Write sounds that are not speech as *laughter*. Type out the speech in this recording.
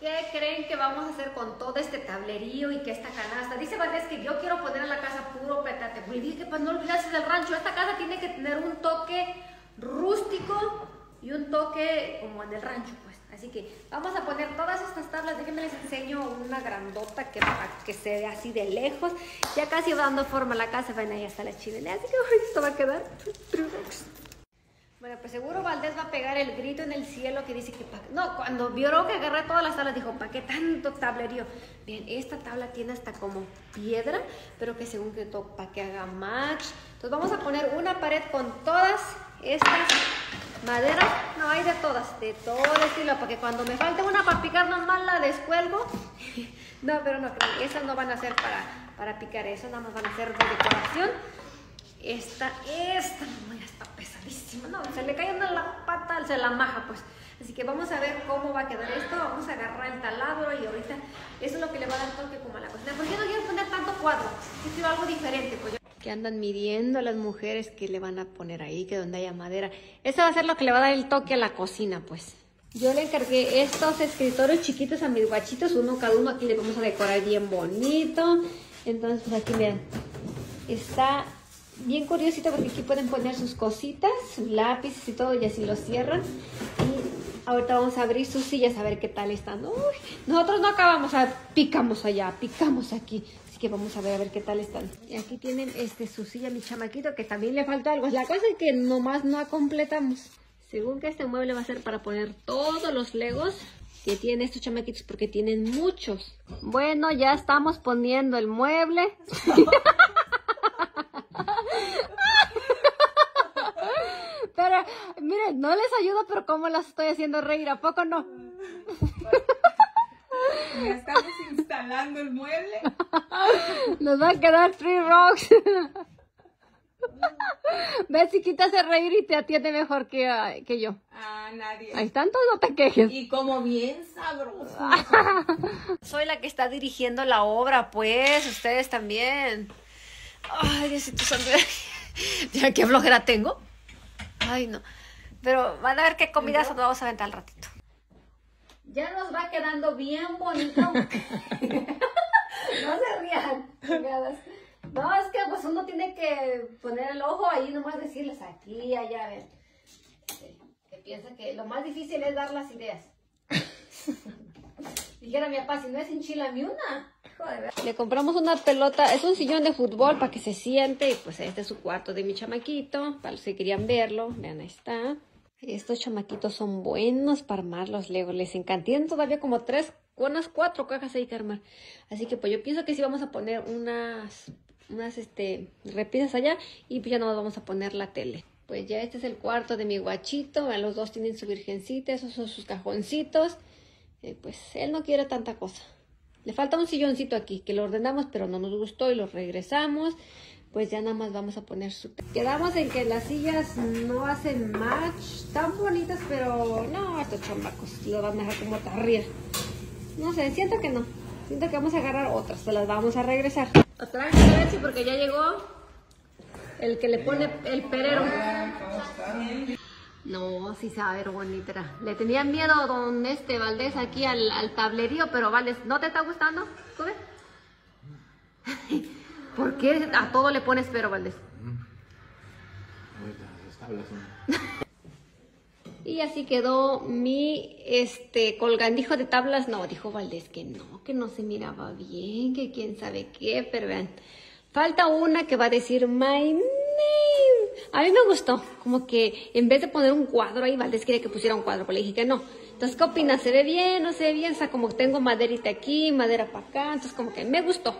¿Qué creen que vamos a hacer con todo este tablerío y que esta canasta? Dice Valdés que yo quiero poner en la casa puro petate. Pues dije para no olvidarse del rancho, esta casa tiene que tener un toque rústico y un toque como en el rancho, pues. Así que vamos a poner todas estas tablas. Déjenme les enseño una grandota que que se vea así de lejos. Ya casi va dando forma a la casa. Ven, ahí está la chimenea. Así que esto va a quedar. Bueno, pues seguro Valdés va a pegar el grito en el cielo que dice que... pa- No, cuando vio que agarré todas las tablas, dijo, ¿para qué tanto tablerío? Bien, esta tabla tiene hasta como piedra, pero que según que para que haga match. Entonces vamos a poner una pared con todas estas maderas. No, hay de todas, de todo estilo, para que cuando me falte una para picar nomás la descuelgo. *laughs* no, pero no, esas no van a ser para, para picar eso, nada más van a ser de decoración. Esta, esta, ya está pesadísima. No, se le cae una la pata, se la maja, pues. Así que vamos a ver cómo va a quedar esto. Vamos a agarrar el taladro y ahorita eso es lo que le va a dar toque como a la cocina. Porque no quiero poner tanto cuadro. Yo quiero algo diferente, pues. Que andan midiendo a las mujeres que le van a poner ahí, que donde haya madera. Eso va a ser lo que le va a dar el toque a la cocina, pues. Yo le encargué estos escritorios chiquitos a mis guachitos, uno cada uno. Aquí le vamos a decorar bien bonito. Entonces, pues aquí vean. Está bien curiosito porque aquí pueden poner sus cositas, sus lápices y todo, y así lo cierran. Y ahorita vamos a abrir sus sillas a ver qué tal están. Uy, nosotros no acabamos, a picamos allá, picamos aquí. Así que vamos a ver a ver qué tal están. Y aquí tienen este su silla, mi chamaquito, que también le faltó algo. La cosa es que nomás no completamos. Según que este mueble va a ser para poner todos los legos que tienen estos chamaquitos porque tienen muchos. Bueno, ya estamos poniendo el mueble. *laughs* Pero, miren, no les ayudo, pero cómo las estoy haciendo reír, ¿a poco no? *laughs* Ya estamos instalando el mueble. Nos va a quedar three rocks. Quitas el reír y te atiende mejor que, que yo. Ah, nadie. Ahí están todos, no te quejes. Y como bien sabroso. *laughs* Soy la que está dirigiendo la obra, pues, ustedes también. Ay, Diosito santo. *laughs* ¿Ya qué flojera tengo? Ay, no. Pero van a ver qué comidas nos vamos a aventar al ratito. Ya nos va quedando bien bonito. *laughs* no se rían, chingadas. No, es que pues uno tiene que poner el ojo ahí, nomás decirles aquí, allá, a ver. Que, piensa que lo más difícil es dar las ideas. *laughs* Dijera mi papá, si no es enchilame una. Le compramos una pelota, es un sillón de fútbol para que se siente. Y pues este es su cuarto de mi chamaquito, para los que querían verlo. Vean, ahí está. Estos chamaquitos son buenos para armar los. Les encanta. Tienen todavía como tres, unas cuatro cajas ahí que armar. Así que pues yo pienso que sí vamos a poner unas, unas este, repisas allá. Y pues ya no vamos a poner la tele. Pues ya este es el cuarto de mi guachito. Los dos tienen su virgencita, esos son sus cajoncitos. Eh, pues él no quiere tanta cosa. Le falta un silloncito aquí, que lo ordenamos, pero no nos gustó y lo regresamos. Pues ya nada más vamos a poner su... Quedamos en que las sillas no hacen match. Tan bonitas, pero no, estos chambacos lo van a dejar como tarrier. No sé, siento que no. Siento que vamos a agarrar otras, se las vamos a regresar. Otra vez, porque ya llegó el que le pone el perero. Se va a ver bonita. Le tenía miedo don este Valdés aquí al, tablerío, pero Valdés, ¿no te está gustando? ¿Tú ves? *laughs* ¿Por qué a todo le pones pero, Valdés? Y así quedó mi este colgandijo de tablas. No, dijo Valdés que no, que no se miraba bien, que quién sabe qué, pero vean. Falta una que va a decir my name. A mí me gustó, como que en vez de poner un cuadro ahí, Valdés quería que pusiera un cuadro, pero le dije que no. Entonces, ¿qué opinas? ¿Se ve bien? ¿No se ve bien? O sea, como tengo maderita aquí, madera para acá, entonces como que me gustó.